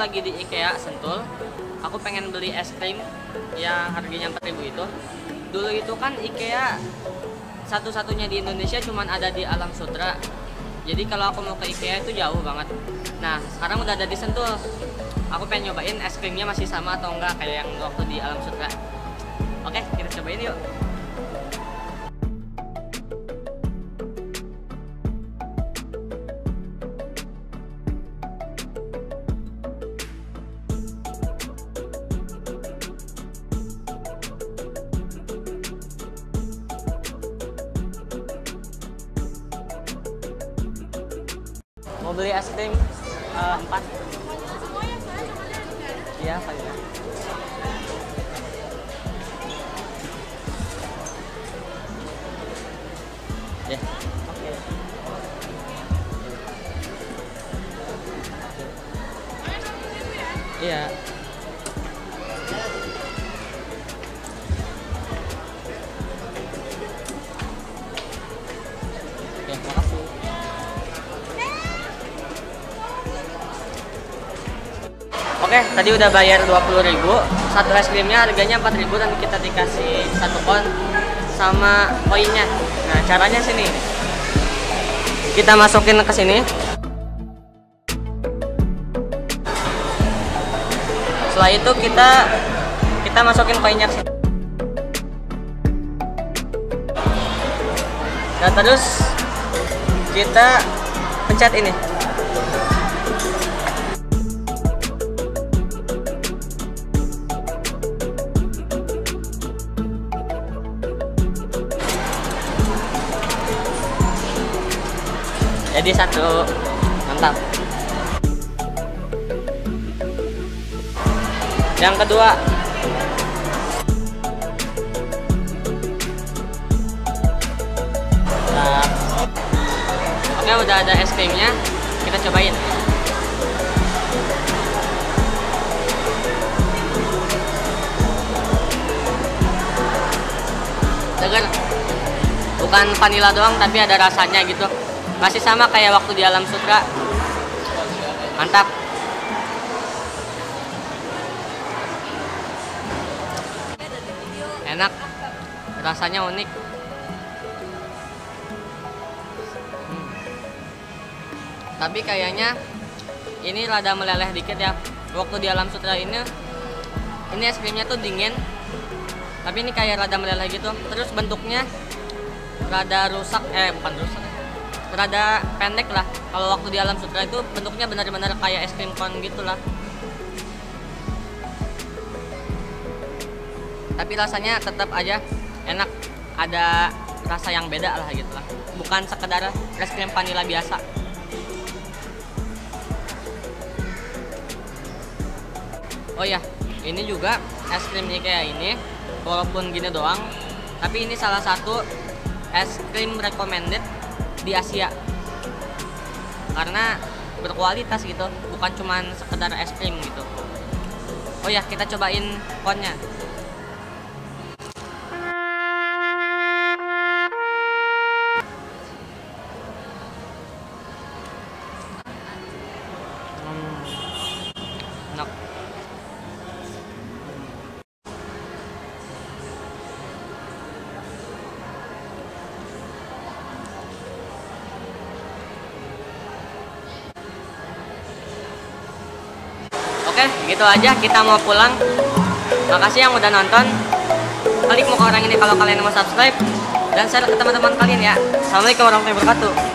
lagi di IKEA Sentul. Aku pengen beli es krim yang harganya 4000 itu. Dulu itu kan IKEA satu-satunya di Indonesia cuman ada di Alam Sutra. Jadi kalau aku mau ke IKEA itu jauh banget. Nah, sekarang udah ada di Sentul. Aku pengen nyobain es krimnya masih sama atau enggak kayak yang waktu di Alam Sutra. Oke, kita cobain yuk. Mau beli es krim eh, empat? Iya, kali ya. Ya. Iya. Oke, Oke, tadi udah bayar 20.000. Satu es krimnya harganya 4.000 dan kita dikasih satu kon sama koinnya. Nah, caranya sini. Kita masukin ke sini. Setelah itu kita kita masukin koinnya ke sini. Nah, terus kita pencet ini. Jadi satu. Mantap. Yang kedua. Nah, Oke udah ada es krimnya, kita cobain. Dengar, bukan vanilla doang tapi ada rasanya gitu masih sama kayak waktu di alam sutra. Mantap. Enak. Rasanya unik. Hmm. tapi kayaknya ini rada meleleh dikit ya. Waktu di alam sutra ini ini es krimnya tuh dingin. Tapi ini kayak rada meleleh gitu. Terus bentuknya rada rusak. Eh bukan rusak rada pendek lah. Kalau waktu di alam sutra itu bentuknya benar-benar kayak es krim cone gitu lah. Tapi rasanya tetap aja enak. Ada rasa yang beda lah gitu lah. Bukan sekedar es krim vanilla biasa. Oh ya ini juga es krim IKEA ini walaupun gini doang. Tapi ini salah satu es krim recommended di Asia. Karena berkualitas gitu bukan cuman sekedar es krim gitu. Oh ya kita cobain konnya Oke, gitu aja kita mau pulang. Makasih yang udah nonton. Klik muka orang ini kalau kalian mau subscribe dan share ke teman-teman kalian ya. Assalamualaikum warahmatullahi wabarakatuh.